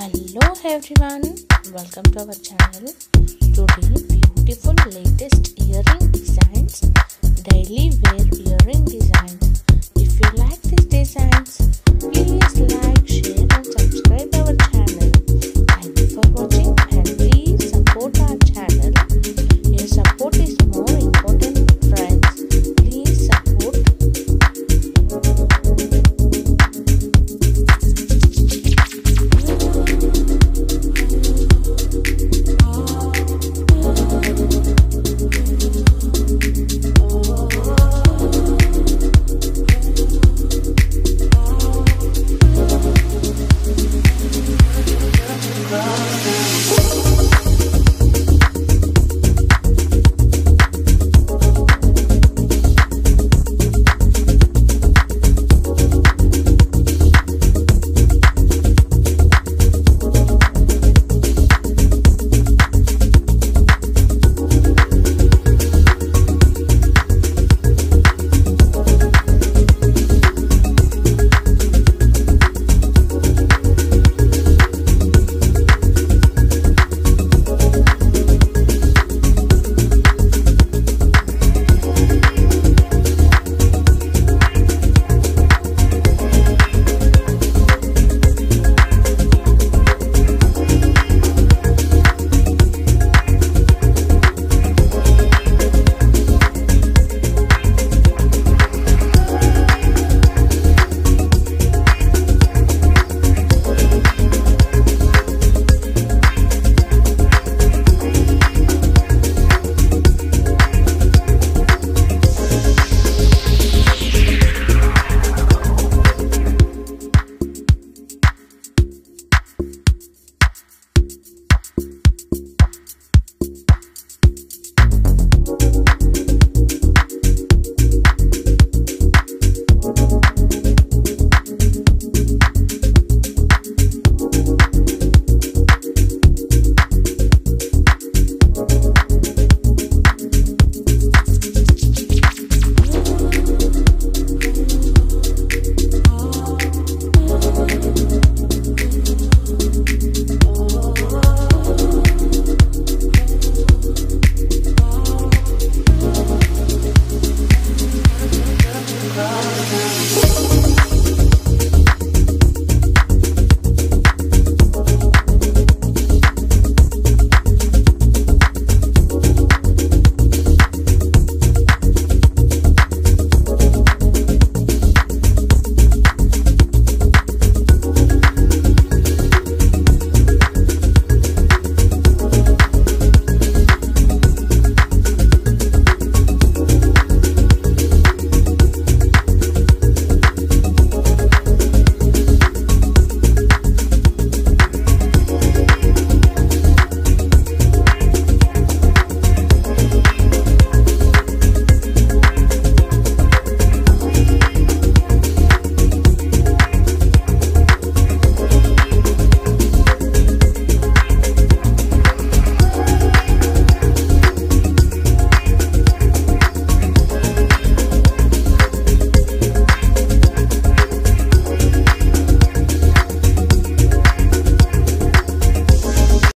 Hello everyone, welcome to our channel. Today beautiful latest earring designs, daily wear earring